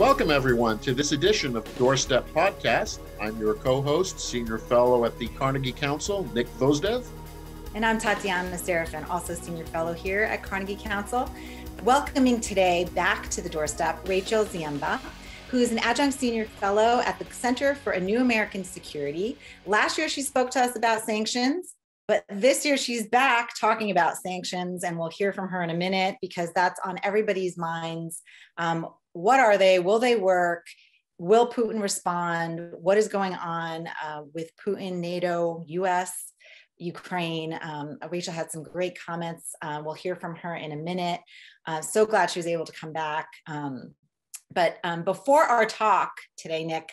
Welcome, everyone, to this edition of Doorstep Podcast. I'm your co host, Senior Fellow at the Carnegie Council, Nick Gvosdev. And I'm Tatiana Serafin, also Senior Fellow here at Carnegie Council. Welcoming today back to the doorstep Rachel Ziemba, who is an adjunct senior fellow at the Center for a New American Security. Last year, she spoke to us about sanctions, but this year she's back talking about sanctions, and we'll hear from her in a minute because that's on everybody's minds. Um, what are they? Will they work? Will Putin respond? What is going on uh, with Putin, NATO, US, Ukraine? Um, Rachel had some great comments. Uh, we'll hear from her in a minute. Uh, so glad she was able to come back. Um, but um, before our talk today, Nick,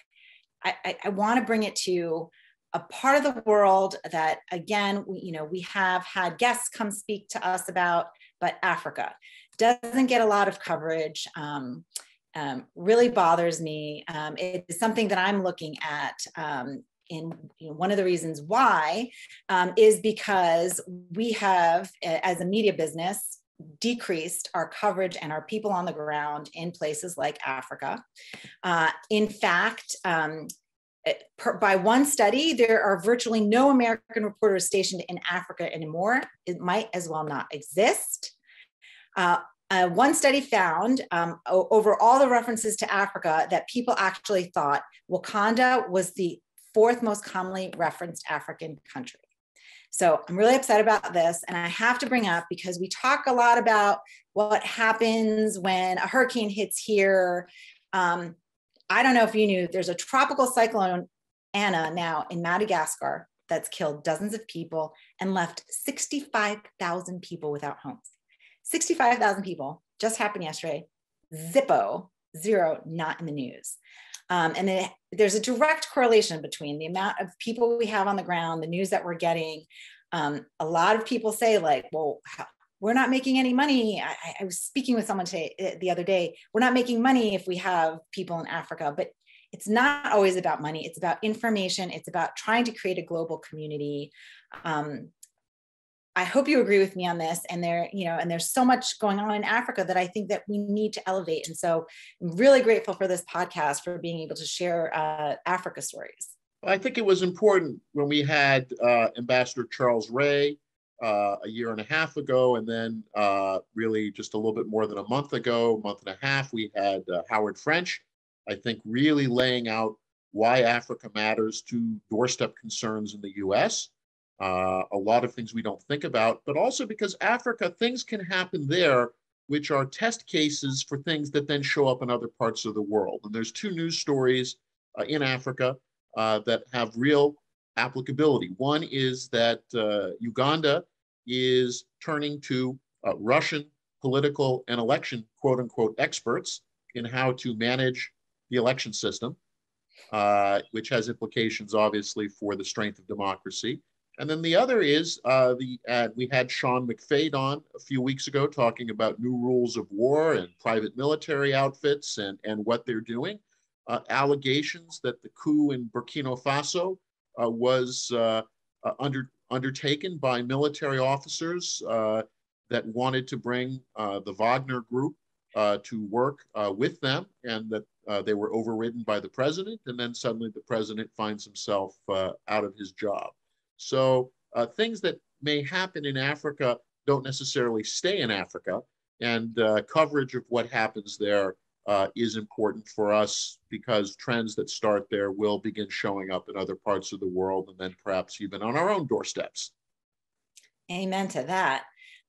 I, I, I want to bring it to a part of the world that, again, we, you know, we have had guests come speak to us about, but Africa doesn't get a lot of coverage. Um, um, really bothers me. Um, it is something that I'm looking at. Um, in you know, one of the reasons why um, is because we have, as a media business, decreased our coverage and our people on the ground in places like Africa. Uh, in fact, um, by one study, there are virtually no American reporters stationed in Africa anymore. It might as well not exist. Uh, uh, one study found um, over all the references to Africa that people actually thought Wakanda was the fourth most commonly referenced African country. So I'm really upset about this. And I have to bring up because we talk a lot about what happens when a hurricane hits here. Um, I don't know if you knew there's a tropical cyclone, Ana, now in Madagascar that's killed dozens of people and left 65,000 people without homes. 65,000 people just happened yesterday. Zippo, zero, not in the news. Um, and it, there's a direct correlation between the amount of people we have on the ground, the news that we're getting. Um, a lot of people say, like, well, how, we're not making any money. I, I, was speaking with someone today, eh, the other day. We're not making money if we have people in Africa, but it's not always about money. It's about information. It's about trying to create a global community. Um, I hope you agree with me on this. And there, you know, and there's so much going on in Africa that I think that we need to elevate. And so I'm really grateful for this podcast for being able to share uh, Africa stories. I think it was important when we had uh, Ambassador Charles Ray uh, a year and a half ago, and then uh, really just a little bit more than a month ago, month and a half, we had uh, Howard French. I think really laying out why Africa matters to doorstep concerns in the U.S uh, a lot of things we don't think about, but also because Africa, things can happen there which are test cases for things that then show up in other parts of the world. And there's two news stories uh, in Africa uh, that have real applicability. One is that uh, Uganda is turning to uh, Russian political and election quote unquote experts in how to manage the election system, uh, which has implications obviously for the strength of democracy. And then the other is uh, the uh, we had Sean McFate on a few weeks ago talking about new rules of war and private military outfits and, and what they're doing. Uh, allegations that the coup in Burkina Faso uh, was uh, uh, under, undertaken by military officers that wanted to bring the Wagner group to work with them and that they were overridden by the president. And then suddenly the president finds himself out of his job. So uh, things that may happen in Africa don't necessarily stay in Africa, and uh, coverage of what happens there uh, is important for us because trends that start there will begin showing up in other parts of the world and then perhaps even on our own doorsteps. Amen to that.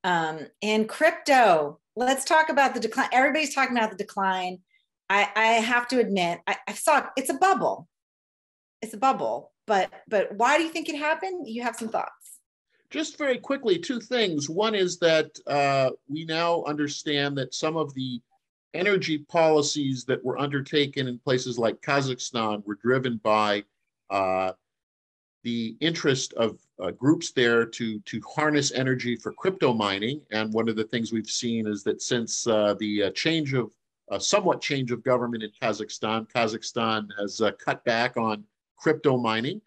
Um, and crypto, let's talk about the decline. Everybody's talking about the decline. I, I have to admit, I, I saw it's a bubble. It's a bubble but but why do you think it happened? You have some thoughts. Just very quickly, two things. One is that uh, we now understand that some of the energy policies that were undertaken in places like Kazakhstan were driven by uh, the interest of uh, groups there to, to harness energy for crypto mining. And one of the things we've seen is that since uh, the uh, change of uh, somewhat change of government in Kazakhstan, Kazakhstan has cut back on crypto mining.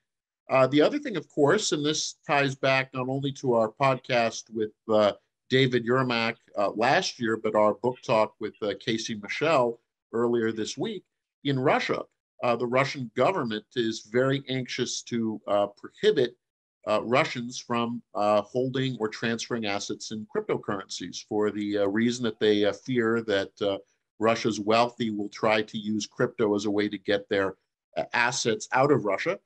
Uh, the other thing, of course, and this ties back not only to our podcast with uh, David Yermak uh, last year, but our book talk with uh, Casey Michel earlier this week in Russia. Uh, the Russian government is very anxious to uh, prohibit Russians from holding or transferring assets in cryptocurrencies for the reason that they fear that Russia's wealthy will try to use crypto as a way to get their assets out of Russia,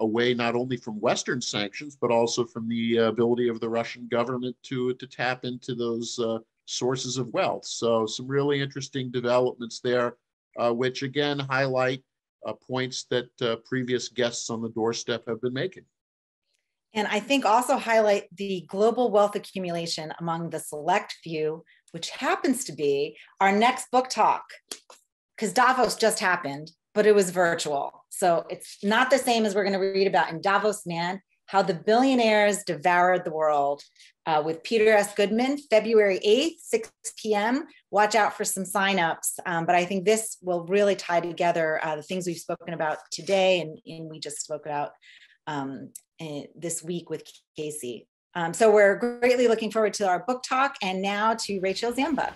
away not only from Western sanctions, but also from the ability of the Russian government to, to tap into those sources of wealth. So some really interesting developments there, uh, which again highlight uh, points that uh, previous guests on the doorstep have been making. And I think also highlight the global wealth accumulation among the select few, which happens to be our next book talk, because Davos just happened, but it was virtual. So it's not the same as we're going to read about in Davos Man. How the Billionaires Devoured the World uh, with Peter S. Goodman, February 8th, 6 p.m. Watch out for some signups. Um, but I think this will really tie together uh, the things we've spoken about today and, and we just spoke about um, eh, this week with Casey. Um, so we're greatly looking forward to our book talk and now to Rachel Ziemba.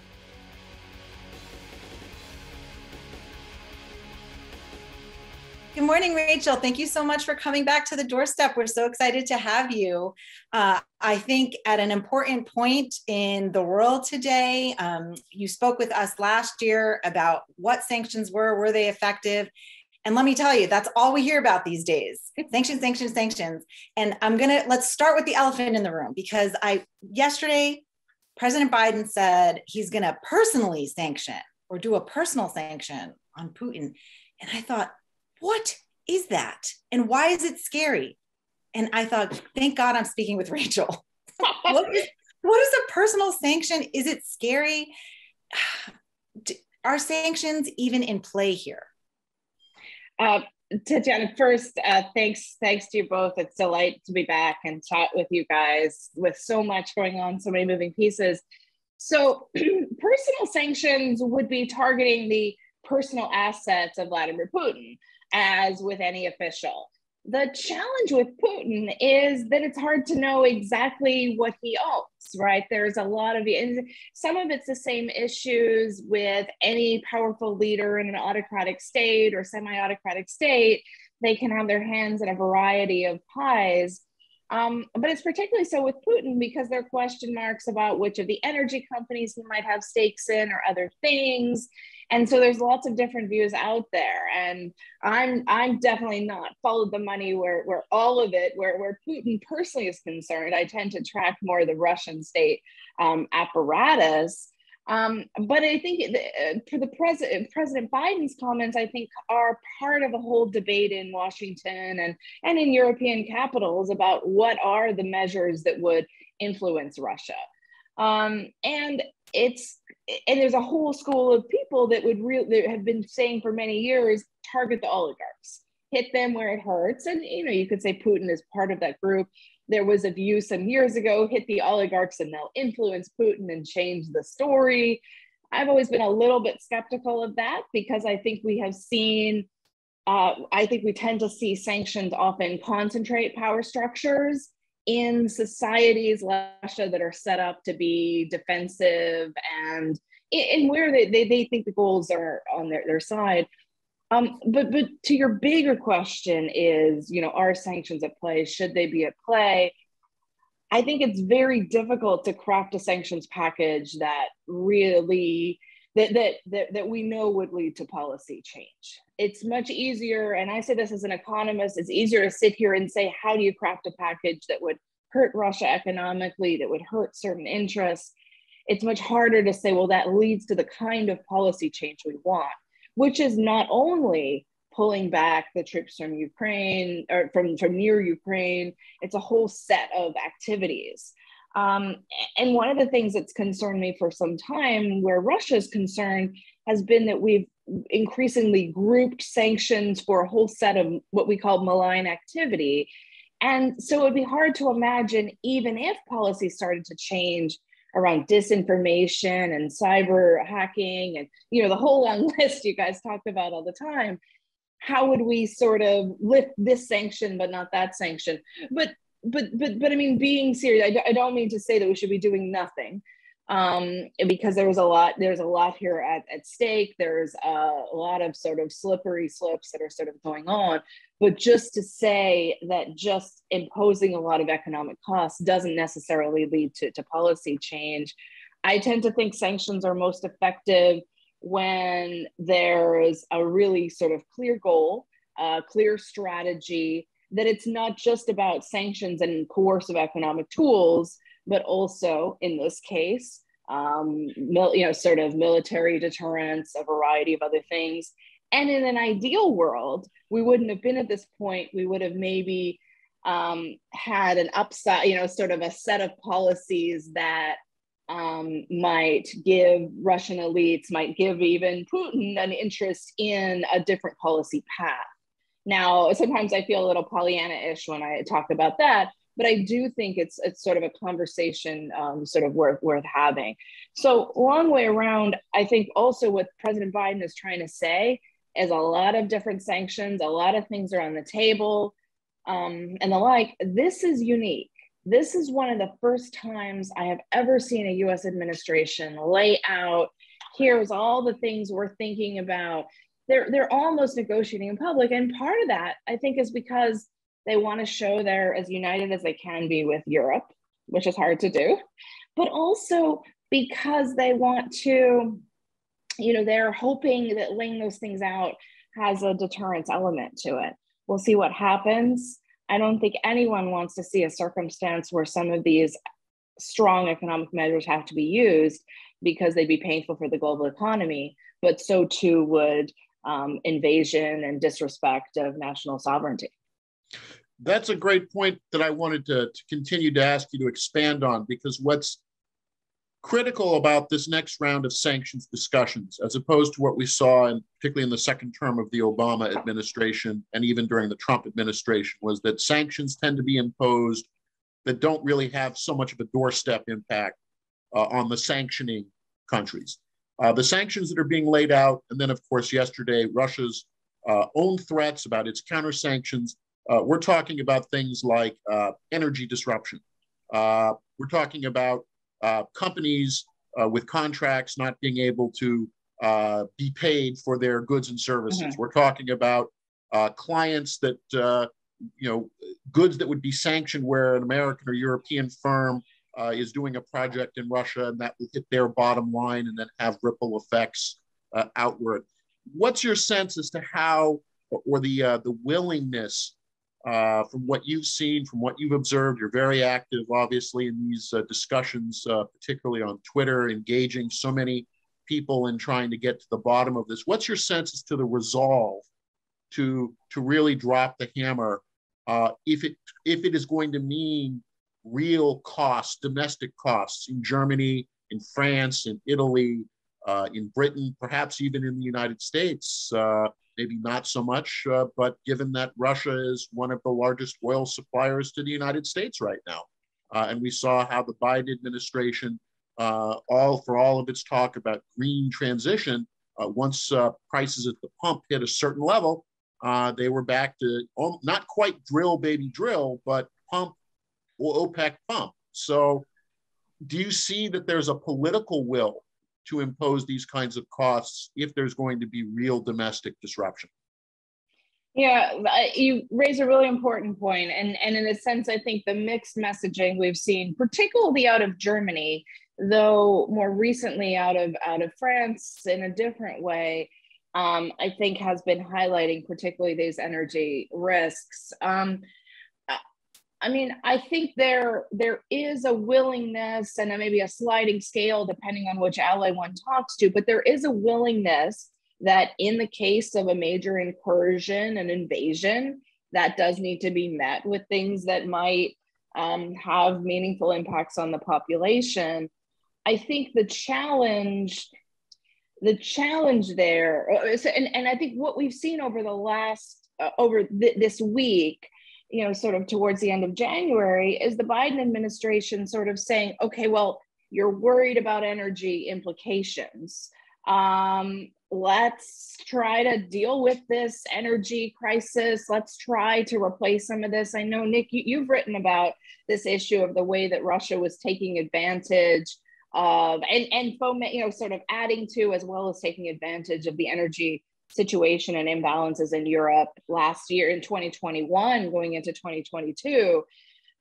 Good morning, Rachel. Thank you so much for coming back to the doorstep. We're so excited to have you. Uh, I think at an important point in the world today, um, you spoke with us last year about what sanctions were, were they effective? And let me tell you, that's all we hear about these days. Sanctions, sanctions, sanctions. And I'm gonna let's start with the elephant in the room because I yesterday, President Biden said he's gonna personally sanction or do a personal sanction on Putin. And I thought, what is that? And why is it scary? And I thought, thank God I'm speaking with Rachel. what, is, what is a personal sanction? Is it scary? Are sanctions even in play here? Uh, Tatiana, first, uh, thanks, thanks to you both. It's a delight to be back and chat with you guys with so much going on, so many moving pieces. So, personal sanctions would be targeting the personal assets of Vladimir Putin as with any official. The challenge with Putin is that it's hard to know exactly what he owns, right? There's a lot of, and some of it's the same issues with any powerful leader in an autocratic state or semi autocratic state. They can have their hands in a variety of pies. Um, but it's particularly so with Putin because there are question marks about which of the energy companies he might have stakes in or other things. And so there's lots of different views out there. And i'm i'm definitely not followed the money where where all of it where where putin personally is concerned. I tend to track more the russian state um, apparatus um, but I think the, for the president, President Biden's comments, I think are part of a whole debate in Washington and, and in European capitals about what are the measures that would influence Russia. Um, and it's and there's a whole school of people that would really have been saying for many years target the oligarchs. Hit them where it hurts. And you know you could say putin is part of that group there was a view some years ago hit the oligarchs and they'll influence putin and change the story i've always been a little bit skeptical of that because i think we have seen uh, i think we tend to see sanctions often concentrate power structures in societies like Russia that are set up to be defensive and and where they, they, they think the goals are on their, their side. Um, but but to your bigger question is, you know, are sanctions at play? Should they be at play? I think it's very difficult to craft a sanctions package that really that, that, that, that we know would lead to policy change. It's much easier, and I say this as an economist, it's easier to sit here and say, how do you craft a package that would hurt Russia economically, that would hurt certain interests? It's much harder to say, well, that leads to the kind of policy change we want, which is not only pulling back the troops from Ukraine or from, from near Ukraine, it's a whole set of activities. Um, and one of the things that's concerned me for some time, where Russia is concerned, has been that we've increasingly grouped sanctions for a whole set of what we call malign activity. And so it would be hard to imagine, even if policy started to change around disinformation and cyber hacking and you know the whole long list you guys talk about all the time how would we sort of lift this sanction but not that sanction but but but but I mean, being serious, I, I don't mean to say that we should be doing nothing. Um, because there was a lot there's a lot here at, at stake. There's a, lot of sort of slippery slopes that are sort of going on. But just to say that just imposing a lot of economic costs doesn't necessarily lead to, to policy change. I tend to think sanctions are most effective when there's a really sort of clear goal a clear strategy that it's not just about sanctions and coercive economic tools but also in this case, um, mil, you know, sort of military deterrence, a variety of other things. And in an ideal world, we wouldn't have been at this point. We would have maybe um, had an upside, you know, sort of a set of policies that um, might give Russian elites, might give even Putin an interest in a different policy path. Now, sometimes I feel a little Pollyanna-ish when I talk about that, but I do think it's it's sort of a conversation um, sort of worth worth having. So long way around, I think also what President Biden is trying to say is a lot of different sanctions, a lot of things are on the table, um, and the like. This is unique. This is one of the first times I have ever seen a U.S. administration lay out. Here's all the things we're thinking about. They're they're almost negotiating in public, and part of that I think is because they want to show they're as united as they can be with Europe, which is hard to do, but also because they want to, you know, they're hoping that laying those things out has a deterrence element to it. We'll see what happens. I don't think anyone wants to see a circumstance where some of these strong economic measures have to be used because they'd be painful for the global economy, but so too would um, invasion and disrespect of national sovereignty that's a great point that I wanted to, to continue to ask you to expand on because what's critical about this next round of sanctions discussions, as opposed to what we saw, in, particularly in the second term of the Obama administration and even during the Trump administration, was that sanctions tend to be imposed that don't really have so much of a doorstep impact uh, on the sanctioning countries. Uh, the sanctions that are being laid out, and then, of course, yesterday, Russia's uh, own threats about its counter sanctions uh, we're talking about things like uh, energy disruption. Uh, we're talking about uh, companies uh, with contracts not being able to uh, be paid for their goods and services. Mm-hmm. We're talking about clients that, you know, goods that would be sanctioned where an American or European firm is doing a project in Russia and that will hit their bottom line and then have ripple effects outward. What's your sense as to how or the the willingness uh, from what you've seen, from what you've observed, you're very active, obviously, in these uh, discussions, uh, particularly on Twitter, engaging so many people in trying to get to the bottom of this. What's your sense as to the resolve to to really drop the hammer uh, if it if it is going to mean real costs, domestic costs in Germany, in France, in Italy, uh, in Britain, perhaps even in the United States? Maybe not so much, uh, but given that Russia is one of the largest oil suppliers to the United States right now. Uh, and we saw how the Biden administration, uh, all for all of its talk about green transition, uh, once uh, prices at the pump hit a certain level, uh, they were back to not quite drill, baby, drill, but pump OPEC pump. So, do you see that there's a political will to impose these kinds of costs if there's going to be real domestic disruption. Yeah, you raise a really important point, and and in a sense, I think the mixed messaging we've seen, particularly out of Germany, though more recently out of out of France in a different way, um, I think has been highlighting particularly these energy risks. Um, I mean, I think there there is a willingness and maybe a sliding scale depending on which ally one talks to, but there is a willingness that in the case of a major incursion and invasion, that does need to be met with things that might um, have meaningful impacts on the population. I think the challenge, the challenge there, uh, and, and I think what we've seen over the last, uh, over th- this week you know, sort of towards the end of January, is the Biden administration sort of saying, okay, well, you're worried about energy implications. Um, let's try to deal with this energy crisis. Let's try to replace some of this. I know, Nick, you, you've written about this issue of the way that Russia was taking advantage of and and foment, you know, sort of adding to as well as taking advantage of the energy situation and imbalances in Europe last year in 2021, going into 2022.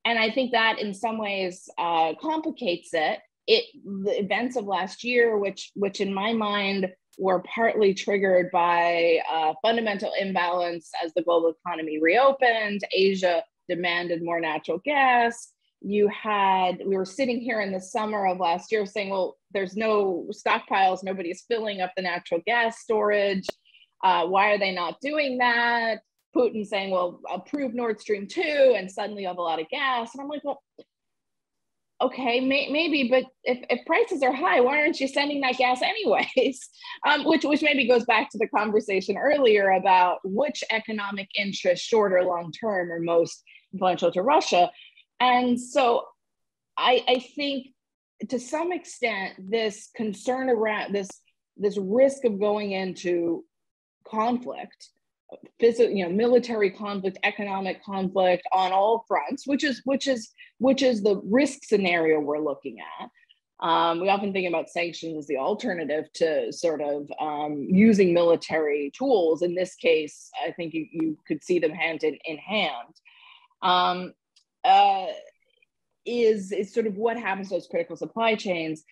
And I think that in some ways uh, complicates it. It the events of last year, which which in my mind were partly triggered by a fundamental imbalance as the global economy reopened. Asia demanded more natural gas. You had, we were sitting here in the summer of last year saying, well, there's no stockpiles, nobody's filling up the natural gas storage. Uh, why are they not doing that? Putin saying, well, approve Nord Stream 2, and suddenly you have a lot of gas. And I'm like, well, okay, may, maybe, but if, if prices are high, why aren't you sending that gas anyways? Um, which, which maybe goes back to the conversation earlier about which economic interests, short or long term, are most influential to Russia. And so I, I think to some extent, this concern around this, this risk of going into conflict physical you know military conflict economic conflict on all fronts which is which is which is the risk scenario we're looking at. Um, we often think about sanctions as the alternative to sort of um, using military tools. In this case i think you, you could see them hand in, in hand. Um, uh, is is sort of what happens to those critical supply chains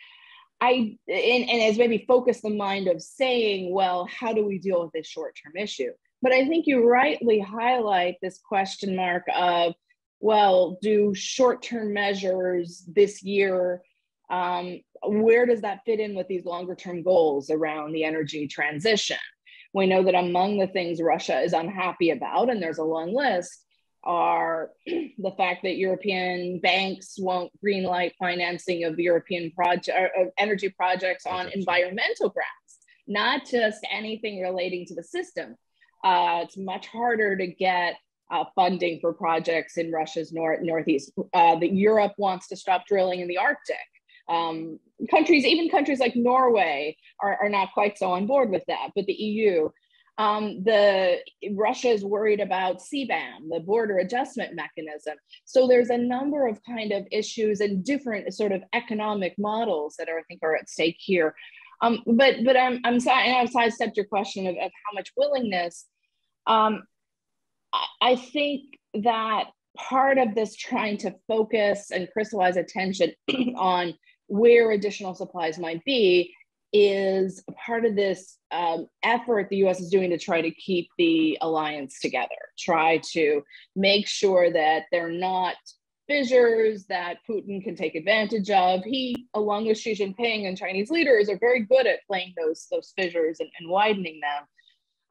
I and, and as maybe focus the mind of saying, well, how do we deal with this short-term issue? But I think you rightly highlight this question mark of, well, do short-term measures this year, um, where does that fit in with these longer-term goals around the energy transition? We know that among the things Russia is unhappy about, and there's a long list, are the fact that European banks won't greenlight financing of European project of energy projects on environmental grounds, not just anything relating to the system. Uh, it's much harder to get uh, funding for projects in Russia's north northeast. Uh, that Europe wants to stop drilling in the Arctic. Um, countries, even countries like Norway, are, are not quite so on board with that. But the EU um, the Russia is worried about CBAM, the border adjustment mechanism. So there's a number of kind of issues and different sort of economic models that are, I think, are at stake here. Um, but but I'm I'm sorry, and I've sidestepped your question of, of how much willingness. Um, I, I think that part of this trying to focus and crystallize attention on where additional supplies might be is part of this um, effort the US is doing to try to keep the alliance together, try to make sure that they're not fissures that Putin can take advantage of. He, along with Xi Jinping and Chinese leaders, are very good at playing those, those fissures and, and widening them.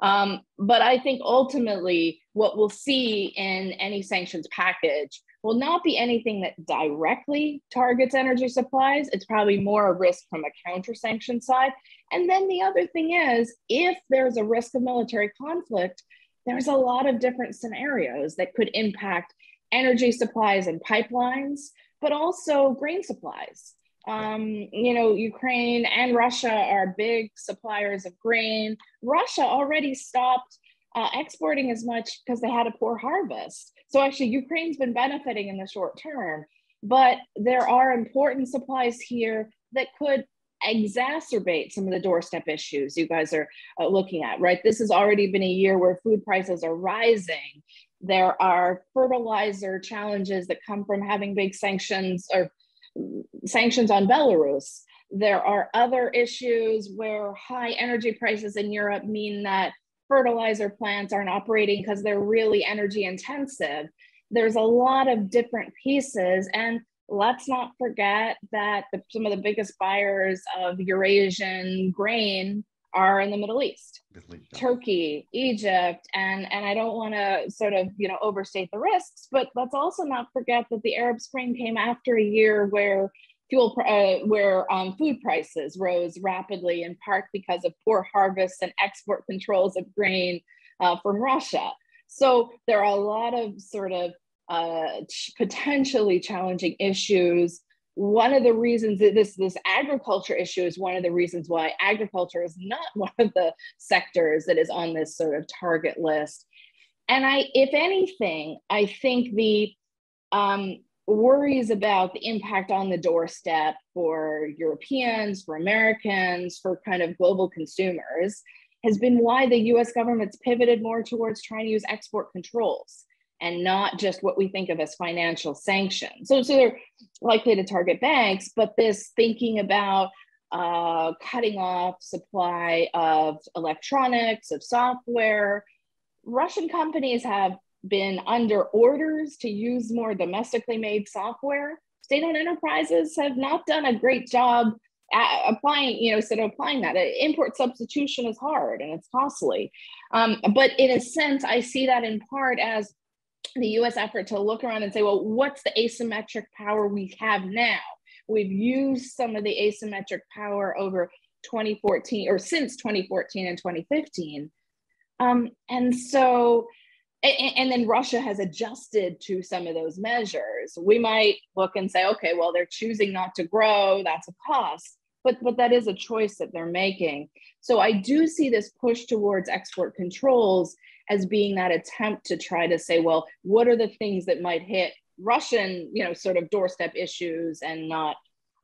Um, but I think ultimately, what we'll see in any sanctions package will not be anything that directly targets energy supplies. It's probably more a risk from a counter sanction side. And then the other thing is, if there's a risk of military conflict, there's a lot of different scenarios that could impact energy supplies and pipelines, but also grain supplies. Um, you know, Ukraine and Russia are big suppliers of grain. Russia already stopped uh, exporting as much because they had a poor harvest. So actually, Ukraine's been benefiting in the short term, but there are important supplies here that could exacerbate some of the doorstep issues you guys are uh, looking at, right? This has already been a year where food prices are rising. There are fertilizer challenges that come from having big sanctions or sanctions on Belarus. There are other issues where high energy prices in Europe mean that fertilizer plants aren't operating because they're really energy intensive. There's a lot of different pieces. And let's not forget that the, some of the biggest buyers of Eurasian grain are in the Middle East. Turkey, Egypt, and and I don't want to sort of you know overstate the risks, but let's also not forget that the Arab Spring came after a year where fuel uh, where um, food prices rose rapidly in part because of poor harvests and export controls of grain uh, from Russia. So there are a lot of sort of uh, potentially challenging issues. One of the reasons that this this agriculture issue is one of the reasons why agriculture is not one of the sectors that is on this sort of target list. And I, if anything, I think the um, worries about the impact on the doorstep for Europeans, for Americans, for kind of global consumers has been why the US government's pivoted more towards trying to use export controls and not just what we think of as financial sanctions. So, so they're likely to target banks, but this thinking about uh, cutting off supply of electronics, of software. Russian companies have been under orders to use more domestically made software. State-owned enterprises have not done a great job applying, you know, sort of applying that. Import substitution is hard and it's costly. Um, but in a sense, I see that in part as the US effort to look around and say, well, what's the asymmetric power we have now? We've used some of the asymmetric power over 2014 or since 2014 and 2015. Um, and so, and, and then Russia has adjusted to some of those measures. We might look and say, okay, well, they're choosing not to grow, that's a cost. But, but that is a choice that they're making. So I do see this push towards export controls as being that attempt to try to say, well, what are the things that might hit Russian, you know, sort of doorstep issues and not.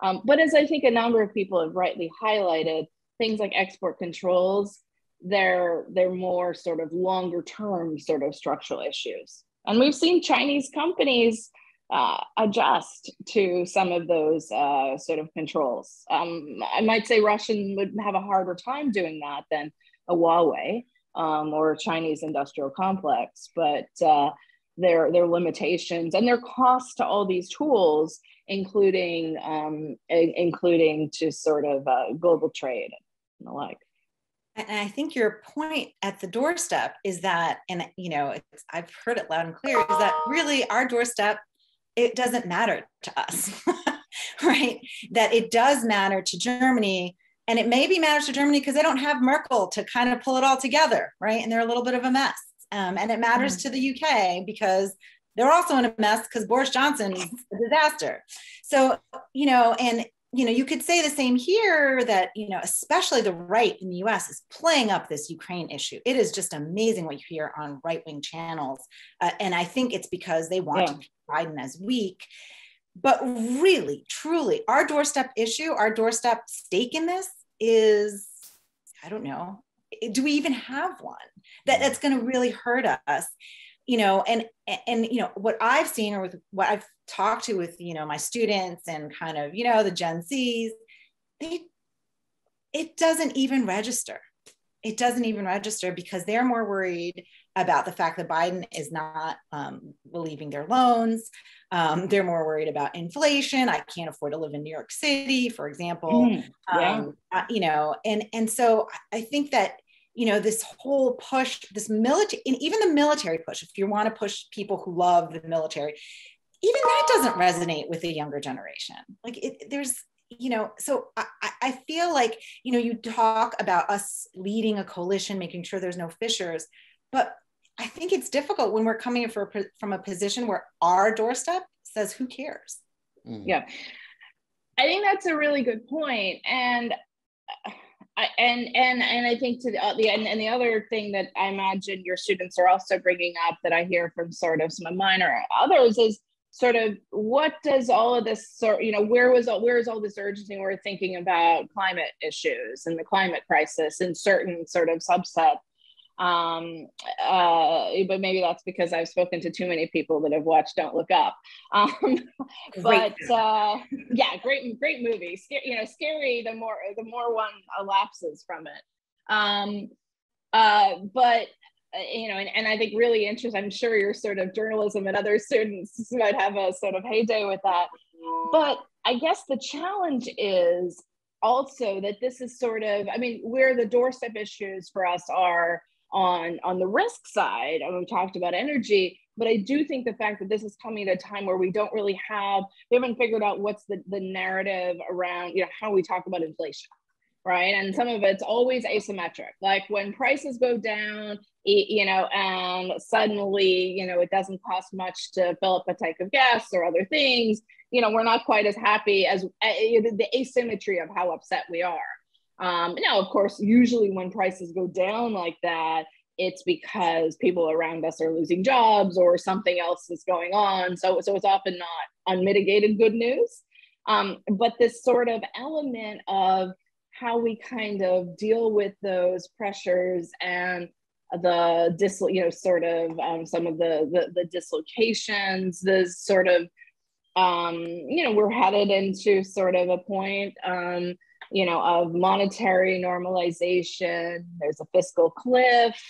Um, but as I think a number of people have rightly highlighted, things like export controls, they're they're more sort of longer term sort of structural issues. And we've seen Chinese companies uh, adjust to some of those uh, sort of controls. Um, I might say Russian would have a harder time doing that than a Huawei um, or a Chinese industrial complex, but uh, their their limitations and their cost to all these tools, including um, including to sort of uh, global trade and the like. And I think your point at the doorstep is that, and you know, I've heard it loud and clear, is that really our doorstep, it doesn't matter to us, right? That it does matter to Germany. And it maybe matters to Germany because they don't have Merkel to kind of pull it all together, right? And they're a little bit of a mess. Um, and it matters mm. to the UK because they're also in a mess because Boris Johnson is a disaster. So, you know, and you know, you could say the same here that, you know, especially the right in the US is playing up this Ukraine issue. It is just amazing what you hear on right wing channels. Uh, and I think it's because they want yeah. Biden as weak. But really, truly, our doorstep issue, our doorstep stake in this is, I don't know, do we even have one that that's going to really hurt us you know and and you know what i've seen or with what i've talked to with you know my students and kind of you know the gen z's they it doesn't even register it doesn't even register because they're more worried about the fact that Biden is not um, relieving their loans. Um, they're more worried about inflation. I can't afford to live in New York City, for example. Mm, yeah. um, you know, and and so I think that you know this whole push this military and even the military push if you want to push people who love the military even that doesn't resonate with the younger generation. Like it, there's you know so I, I feel like you know you talk about us leading a coalition making sure there's no fissures but i think it's difficult when we're coming for, from a position where our doorstep says who cares? Mm. yeah. I think that's a really good point and uh, and and and I think to the, uh, the and, and the other thing that I imagine your students are also bringing up that I hear from sort of some of mine or others is sort of what does all of this sort you know where was all where is all this urgency we're thinking about climate issues and the climate crisis in certain sort of subset um, uh, but maybe that's because I've spoken to too many people that have watched Don't Look Up. Um, but uh, yeah, great, great movie. Sc- you know, scary. The more the more one elapses from it. Um, uh, but Uh, you know, and, and I think really interesting. I'm sure your sort of journalism and other students might have a sort of heyday with that. But I guess the challenge is also that this is sort of, I mean, where the doorstep issues for us are on on the risk side and we talked about energy but i do think the fact that this is coming at a time where we don't really have we haven't figured out what's the, the narrative around you know how we talk about inflation right and some of it's always asymmetric like when prices go down you know and suddenly you know it doesn't cost much to fill up a tank of gas or other things you know we're not quite as happy as uh, the asymmetry of how upset we are um, now, of course, usually when prices go down like that, it's because people around us are losing jobs or something else is going on. So, so it's often not unmitigated good news. Um, but this sort of element of how we kind of deal with those pressures and the dis, you know, sort of um, some of the, the, the dislocations, the sort of, um, you know, we're headed into sort of a point, um, you know, of monetary normalization. There's a fiscal cliff.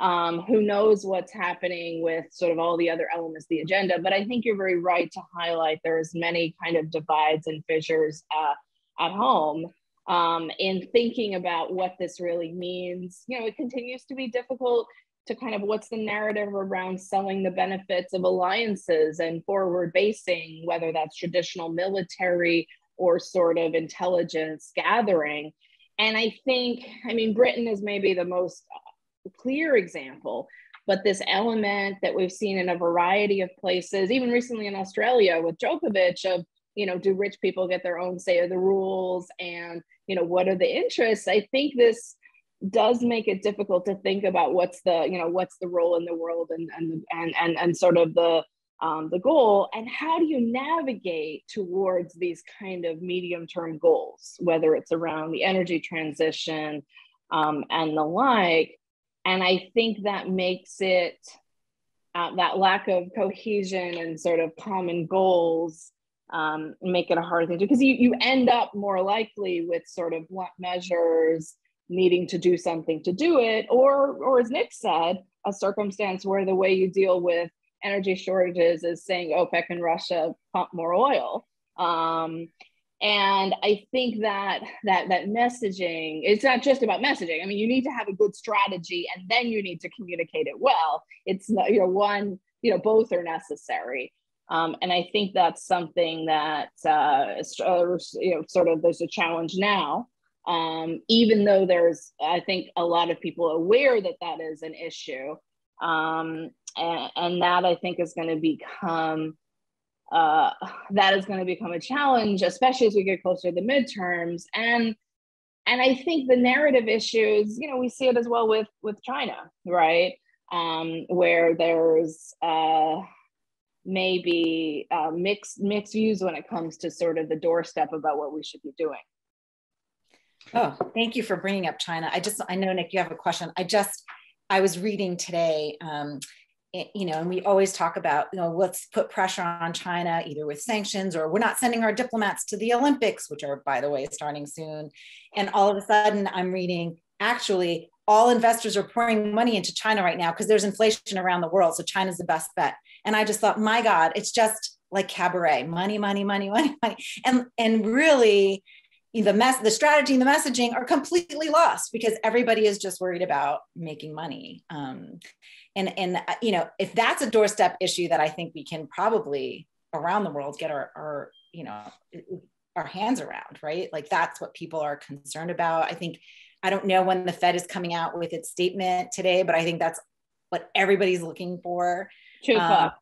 Um, who knows what's happening with sort of all the other elements of the agenda? But I think you're very right to highlight there's many kind of divides and fissures uh, at home um, in thinking about what this really means. You know, it continues to be difficult to kind of what's the narrative around selling the benefits of alliances and forward basing, whether that's traditional military or sort of intelligence gathering. And I think, I mean, Britain is maybe the most clear example, but this element that we've seen in a variety of places, even recently in Australia with Djokovic, of you know, do rich people get their own say of the rules and, you know, what are the interests? I think this does make it difficult to think about what's the, you know, what's the role in the world and, and, and, and, and sort of the, um, the goal and how do you navigate towards these kind of medium term goals, whether it's around the energy transition um, and the like. And I think that makes it, uh, that lack of cohesion and sort of common goals um, make it a hard thing to because you, you end up more likely with sort of what measures needing to do something to do it or or as nick said a circumstance where the way you deal with energy shortages is saying opec and russia pump more oil. Um, and i think that that that messaging it's not just about messaging. I mean you need to have a good strategy and then you need to communicate it well. It's not you know one you know both are necessary um, and I think that's something that uh, you know sort of there's a challenge now. Um, even though there's, I think a lot of people aware that that is an issue, um, and, and, that I think is going to become uh, that is going to become a challenge, especially as we get closer to the midterms. And and I think the narrative issues, you know, we see it as well with with China, right? Um, where there's uh, maybe uh, mixed mixed views when it comes to sort of the doorstep about what we should be doing. Oh, thank you for bringing up China. I just I know Nick, you have a question. I just I was reading today. Um, you know, and we always talk about, you know, let's put pressure on China either with sanctions or we're not sending our diplomats to the Olympics, which are, by the way, starting soon. And all of a sudden, I'm reading actually all investors are pouring money into China right now because there's inflation around the world. So China's the best bet. And I just thought, my God, it's just like cabaret, money, money, money, money, money. And and really the mess, the strategy and the messaging are completely lost because everybody is just worried about making money. Um, and and uh, you know, if that's a doorstep issue that I think we can probably around the world get our, our you know our hands around, right? Like that's what people are concerned about. I think I don't know when the Fed is coming out with its statement today, but I think that's what everybody's looking for. Two um, o'clock.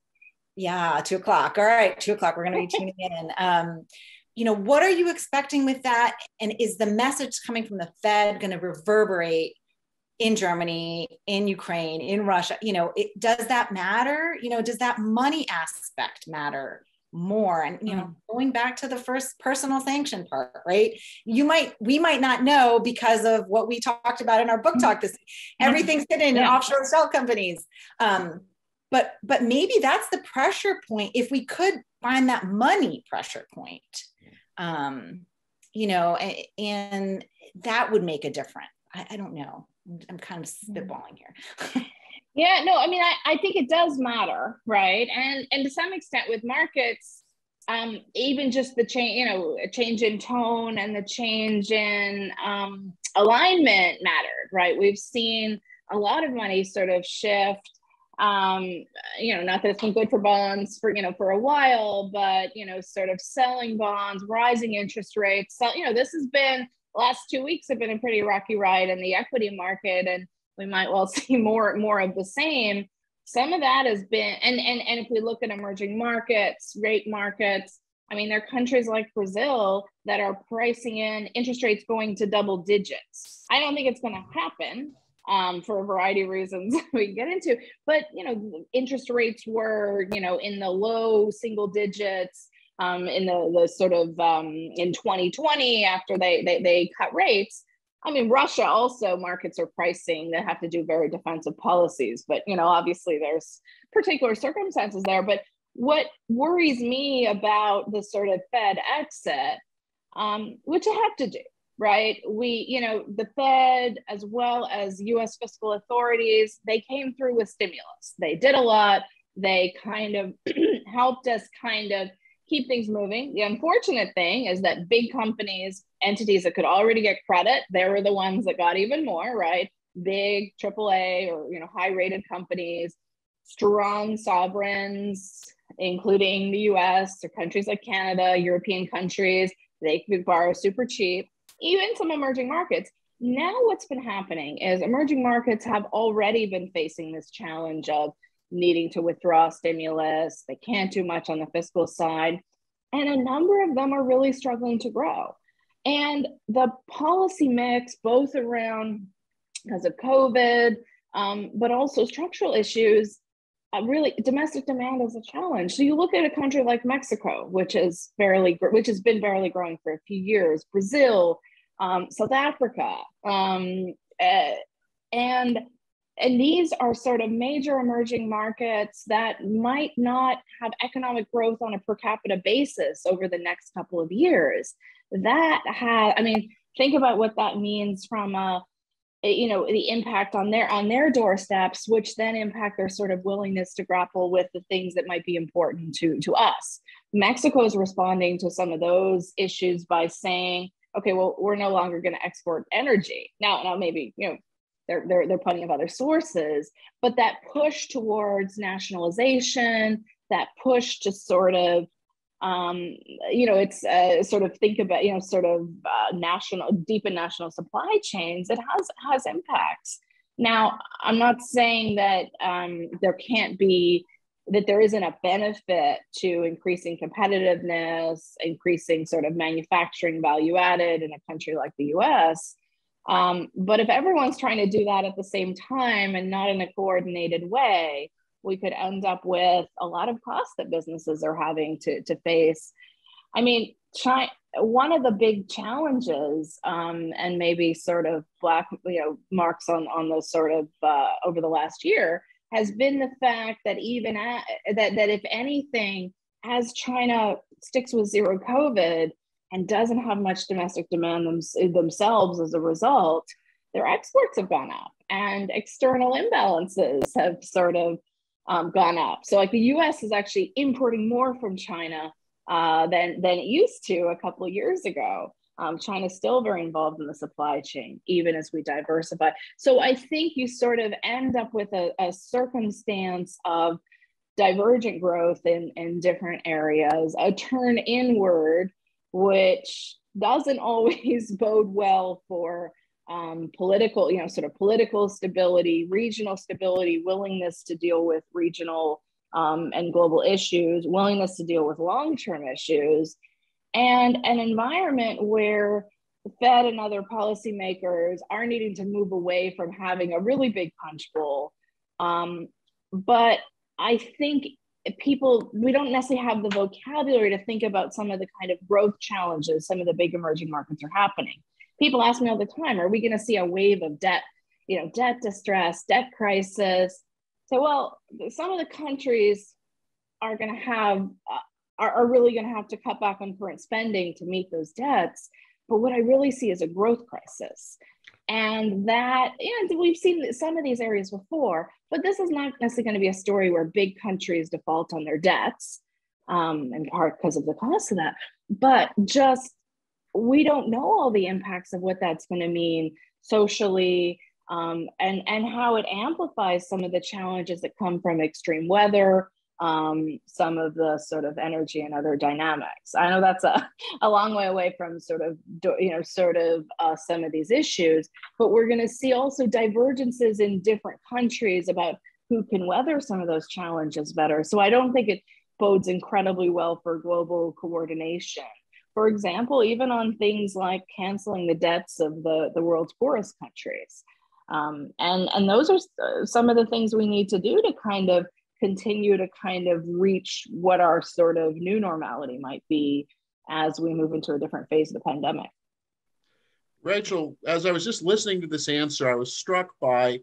Yeah, two o'clock. All right, two o'clock. We're going to be tuning in. Um, you know, what are you expecting with that? And is the message coming from the Fed going to reverberate in Germany, in Ukraine, in Russia? You know, it, does that matter? You know, does that money aspect matter? more and you know mm. going back to the first personal sanction part right you might we might not know because of what we talked about in our book mm. talk this everything's hidden in offshore shell companies um, but but maybe that's the pressure point if we could find that money pressure point um, you know and, and, that would make a difference I, I don't know i'm kind of mm. spitballing here yeah no i mean I, I think it does matter right and and to some extent with markets um, even just the change, you know, a change in tone and the change in um, alignment mattered, right? We've seen a lot of money sort of shift um, you know, not that it's been good for bonds for, you know, for a while, but, you know, sort of selling bonds, rising interest rates. So, you know, this has been, last two weeks have been a pretty rocky ride in the equity market and we might well see more, more of the same. Some of that has been, and, and, and if we look at emerging markets, rate markets, I mean, there are countries like Brazil that are pricing in interest rates going to double digits. I don't think it's going to happen, um, for a variety of reasons we can get into. But you know, interest rates were you know in the low single digits um, in the the sort of um, in 2020 after they, they they cut rates. I mean, Russia also markets are pricing that have to do very defensive policies, but you know, obviously there's particular circumstances there. But what worries me about the sort of Fed exit, um, which I have to do, right? We, you know, the Fed as well as US fiscal authorities, they came through with stimulus. They did a lot. They kind of helped us kind of keep things moving. The unfortunate thing is that big companies, entities that could already get credit, they were the ones that got even more, right? Big AAA or you know high rated companies, strong sovereigns, including the US or countries like Canada, European countries, they could borrow super cheap even some emerging markets. Now, what's been happening is emerging markets have already been facing this challenge of needing to withdraw stimulus. They can't do much on the fiscal side. And a number of them are really struggling to grow. And the policy mix, both around because of COVID, um, but also structural issues, really domestic demand is a challenge. So you look at a country like Mexico, which is barely, which has been barely growing for a few years, Brazil, um, South Africa, um, uh, and and these are sort of major emerging markets that might not have economic growth on a per capita basis over the next couple of years. That had, I mean, think about what that means from a Eh, you know the impact on their on their doorsteps which then impact their sort of willingness to grapple with the things that might be important to to us mexico is responding to some of those issues by saying okay, well, we're no longer going to export energy. Now, now maybe, you know, there, there, there are plenty of other sources, but that push towards nationalization, that push to sort of, um, you know, it's uh, sort of think about, you know, sort of uh, national, deep in national supply chains, it has, has impacts. Now, I'm not saying that um, there can't be that there isn't a benefit to increasing competitiveness, increasing sort of manufacturing value added in a country like the US. Um, but if everyone's trying to do that at the same time and not in a coordinated way, we could end up with a lot of costs that businesses are having to, to face. I mean, China, one of the big challenges, um, and maybe sort of black, you know, marks on on the sort of uh, over the last year, has been the fact that even at, that that if anything, as China sticks with zero COVID and doesn't have much domestic demand them, themselves as a result, their exports have gone up and external imbalances have sort of um, gone up. So, like the U.S. is actually importing more from China uh, than than it used to a couple of years ago. Um, China's still very involved in the supply chain, even as we diversify. So I think you sort of end up with a, a circumstance of divergent growth in, in different areas, a turn inward, which doesn't always bode well for um, political, you know, sort of political stability, regional stability, willingness to deal with regional um, and global issues, willingness to deal with long term issues and an environment where Fed and other policymakers are needing to move away from having a really big punch bowl. Um, but I think people, we don't necessarily have the vocabulary to think about some of the kind of growth challenges some of the big emerging markets are happening. People ask me all the time, are we going to see a wave of debt, you know, debt distress, debt crisis? So, well, some of the countries are going to have uh, are, are really going to have to cut back on current spending to meet those debts. But what I really see is a growth crisis. And that, and we've seen some of these areas before, but this is not necessarily going to be a story where big countries default on their debts, um, in part because of the cost of that. But just we don't know all the impacts of what that's going to mean socially, um, and and how it amplifies some of the challenges that come from extreme weather um, some of the sort of energy and other dynamics. I know that's a, a long way away from sort of, you know, sort of uh, some of these issues, but we're going to see also divergences in different countries about who can weather some of those challenges better. So I don't think it bodes incredibly well for global coordination. For example, even on things like canceling the debts of the, the world's poorest countries. Um, and and those are uh, some of the things we need to do to kind of continue to kind of reach what our sort of new normality might be as we move into a different phase of the pandemic. Rachel, as I was just listening to this answer, I was struck by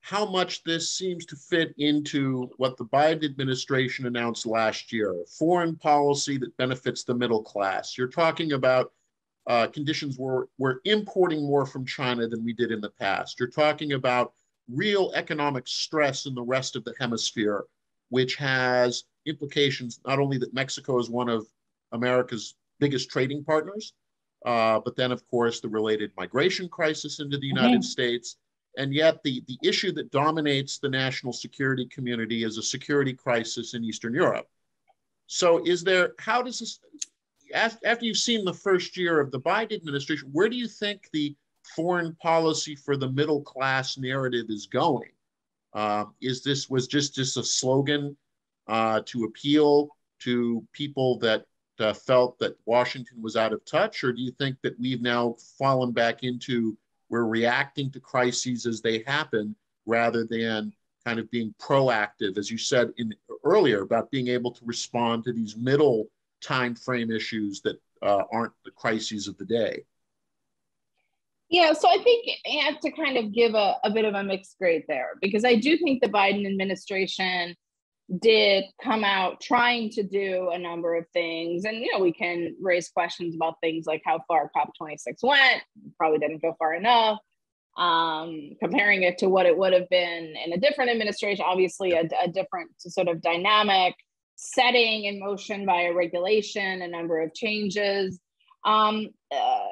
how much this seems to fit into what the Biden administration announced last year foreign policy that benefits the middle class. You're talking about uh, conditions where we're importing more from China than we did in the past. You're talking about real economic stress in the rest of the hemisphere, which has implications not only that Mexico is one of America's biggest trading partners, uh, but then, of course, the related migration crisis into the United mm-hmm. States. And yet, the, the issue that dominates the national security community is a security crisis in Eastern Europe. So, is there, how does this, after you've seen the first year of the Biden administration, where do you think the foreign policy for the middle class narrative is going? Uh, is this was just just a slogan uh, to appeal to people that uh, felt that Washington was out of touch, or do you think that we've now fallen back into we're reacting to crises as they happen rather than kind of being proactive, as you said in earlier about being able to respond to these middle time frame issues that uh, aren't the crises of the day? Yeah, so I think I have to kind of give a, a bit of a mixed grade there because I do think the Biden administration did come out trying to do a number of things. And, you know, we can raise questions about things like how far COP26 went, probably didn't go far enough. Um, comparing it to what it would have been in a different administration, obviously a, a different sort of dynamic setting in motion by a regulation, a number of changes. Um, uh,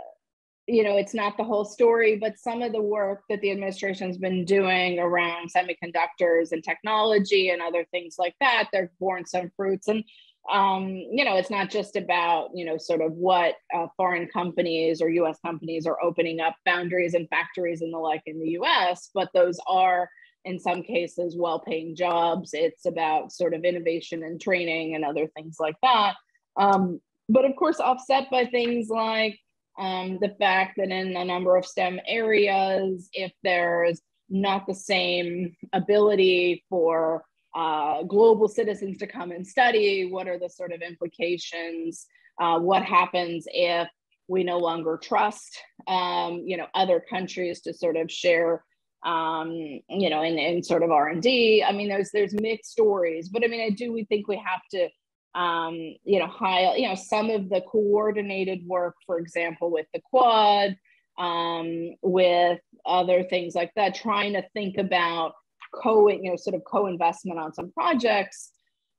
you know, it's not the whole story, but some of the work that the administration's been doing around semiconductors and technology and other things like that, they're borne some fruits. And, um, you know, it's not just about, you know, sort of what uh, foreign companies or US companies are opening up boundaries and factories and the like in the US, but those are in some cases well paying jobs. It's about sort of innovation and training and other things like that. Um, but of course, offset by things like um, the fact that in a number of STEM areas, if there's not the same ability for uh, global citizens to come and study, what are the sort of implications? Uh, what happens if we no longer trust, um, you know, other countries to sort of share um you know in, in sort of r&d i mean there's there's mixed stories but i mean i do we think we have to um, you know, high, you know, some of the coordinated work, for example, with the quad, um, with other things like that, trying to think about co, you know, sort of co-investment on some projects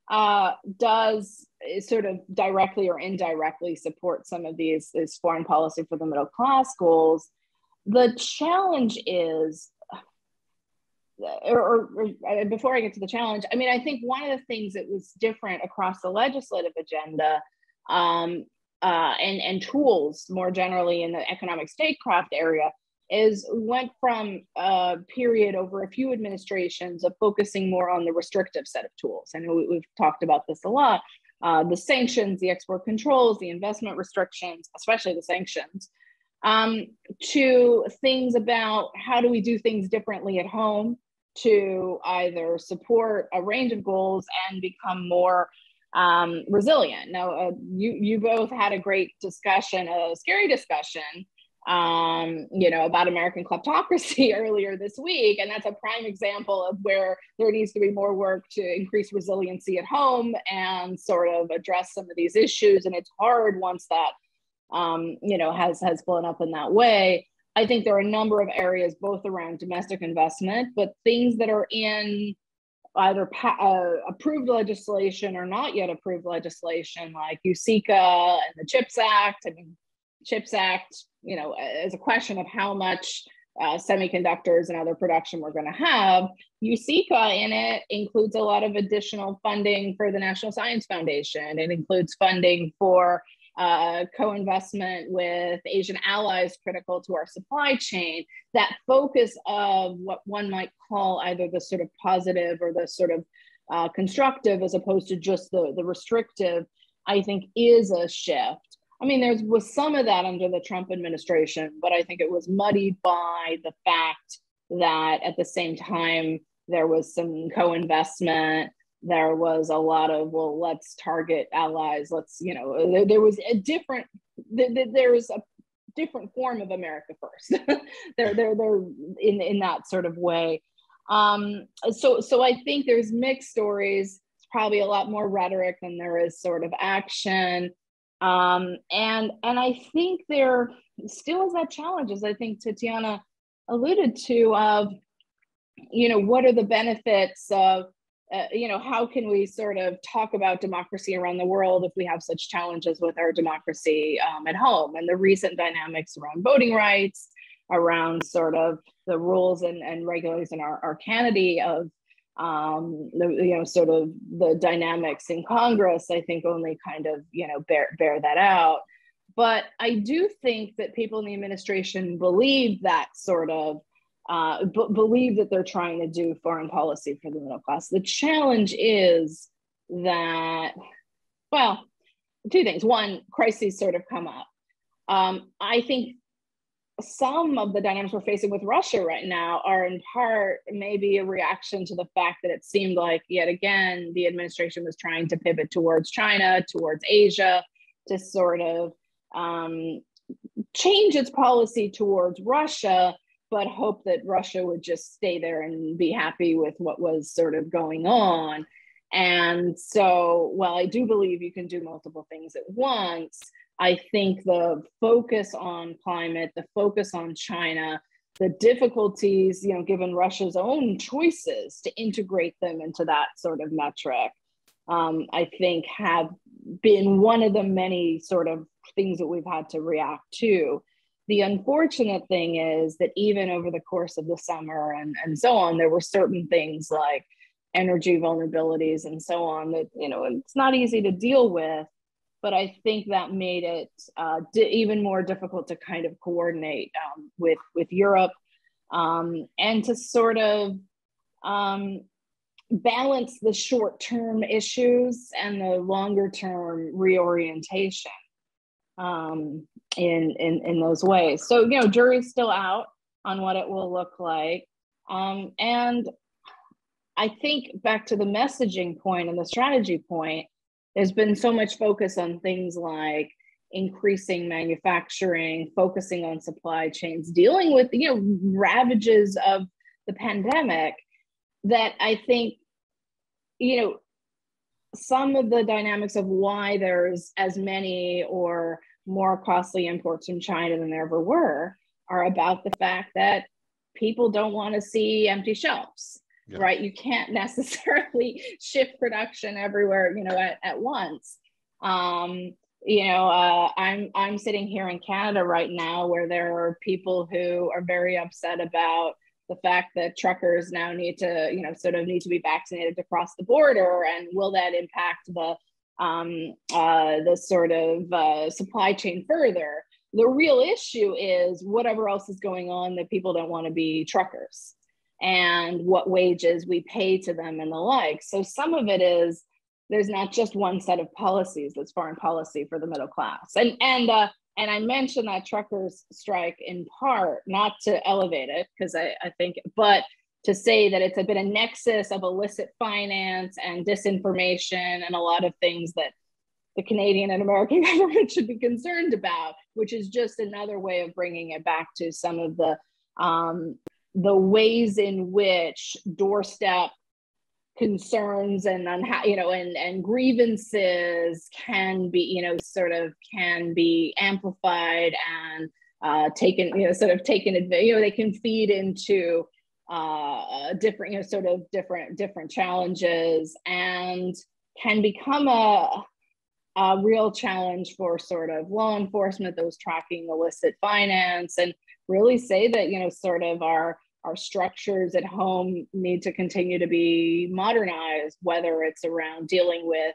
uh, does sort of directly or indirectly support some of these, foreign policy for the middle class goals. The challenge is or, or, or, before I get to the challenge, I mean, I think one of the things that was different across the legislative agenda um, uh, and, and tools more generally in the economic statecraft area is went from a period over a few administrations of focusing more on the restrictive set of tools. I know we, have talked about this a lot. Uh, the sanctions, the export controls, the investment restrictions, especially the sanctions, um, to things about how do we do things differently at home to either support a range of goals and become more um, resilient. Now, uh, you you both had a great discussion, a scary discussion, um, you know, about American kleptocracy earlier this week, and that's a prime example of where there needs to be more work to increase resiliency at home and sort of address some of these issues. And it's hard once that um, you know has has blown up in that way. I think there are a number of areas, both around domestic investment, but things that are in either uh, approved legislation or not yet approved legislation, like USICA and the CHIPS Act. I mean, CHIPS Act, you know, is a question of how much uh, semiconductors and other production we're going to have. USICA in it includes a lot of additional funding for the National Science Foundation. It includes funding for uh, co-investment with Asian allies critical to our supply chain, that focus of what one might call either the sort of positive or the sort of uh, constructive as opposed to just the, the restrictive, I think is a shift. I mean, there was some of that under the Trump administration, but I think it was muddied by the fact that at the same time there was some co-investment there was a lot of well let's target allies let's you know there, there was a different there was a different form of america first. They're they're they're in in that sort of way. Um so so i think there's mixed stories. It's probably a lot more rhetoric than there is sort of action. Um and and i think there still is that challenge as i think tatiana alluded to of you know what are the benefits of uh, you know, how can we sort of talk about democracy around the world if we have such challenges with our democracy um, at home? And the recent dynamics around voting rights, around sort of the rules and, and regulators in our, Kennedy of um, the, you know, sort of the dynamics in Congress, I think only kind of, you know, bear, bear that out. But I do think that people in the administration believe that sort of uh, b- believe that they're trying to do foreign policy for the middle class. The challenge is that, well, two things. One, crises sort of come up. Um, I think some of the dynamics we're facing with Russia right now are in part maybe a reaction to the fact that it seemed like yet again the administration was trying to pivot towards China, towards Asia, to sort of um, change its policy towards Russia but hope that Russia would just stay there and be happy with what was sort of going on. And so, while I do believe you can do multiple things at once, I think the focus on climate, the focus on China, the difficulties, you know, given Russia's own choices to integrate them into that sort of metric, um, I think have been one of the many sort of things that we've had to react to. The unfortunate thing is that even over the course of the summer and, and so on, there were certain things like energy vulnerabilities and so on that, you know, it's not easy to deal with. But I think that made it uh, even more difficult to kind of coordinate um, with, with Europe um, and to sort of um, balance the short term issues and the longer term reorientation um, in, in, in those ways. So, you know, jury's still out on what it will look like. Um, and I think back to the messaging point and the strategy point, there's been so much focus on things like increasing manufacturing, focusing on supply chains, dealing with, you know, ravages of the pandemic that I think, you know, some of the dynamics of why there's as many or more costly imports from China than there ever were are about the fact that people don't want to see empty shelves. Yeah. right you can't necessarily shift production everywhere you know at, at once um, you know uh, i'm i'm sitting here in canada right now where there are people who are very upset about the fact that truckers now need to you know sort of need to be vaccinated to cross the border and will that impact the um, uh, the sort of uh, supply chain further. The real issue is whatever else is going on that people don't want to be truckers and what wages we pay to them and the like. So some of it is there's not just one set of policies that's foreign policy for the middle class. And and uh, and I mentioned that truckers strike in part not to elevate it because I, I think, but to say that it's a bit a nexus of illicit finance and disinformation and a lot of things that the Canadian and American government should be concerned about, which is just another way of bringing it back to some of the um, the ways in which doorstep concerns and unha- you know and and grievances can be you know sort of can be amplified and uh, taken you know sort of taken you know they can feed into uh, different, you know, sort of different different challenges, and can become a a real challenge for sort of law enforcement those tracking illicit finance, and really say that you know sort of our our structures at home need to continue to be modernized, whether it's around dealing with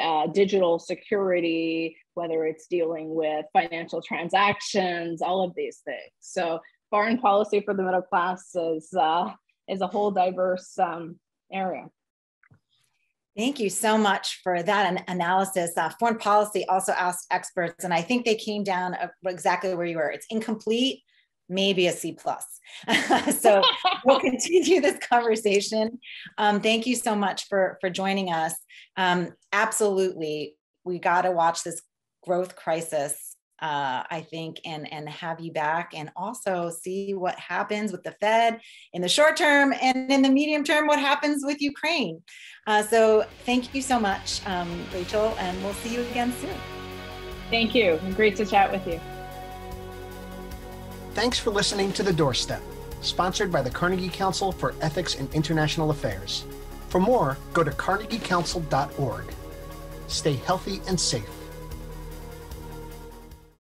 uh, digital security, whether it's dealing with financial transactions, all of these things. So foreign policy for the middle class is uh, is a whole diverse um, area. Thank you so much for that analysis. Uh, foreign policy also asked experts, and I think they came down exactly where you were. It's incomplete, maybe a C plus. so we'll continue this conversation. Um, thank you so much for for joining us. Um, absolutely, we got to watch this growth crisis uh, I think, and and have you back, and also see what happens with the Fed in the short term and in the medium term, what happens with Ukraine. Uh, so thank you so much, um, Rachel, and we'll see you again soon. Thank you. Great to chat with you. Thanks for listening to The Doorstep, sponsored by the Carnegie Council for Ethics and International Affairs. For more, go to carnegiecouncil.org. Stay healthy and safe.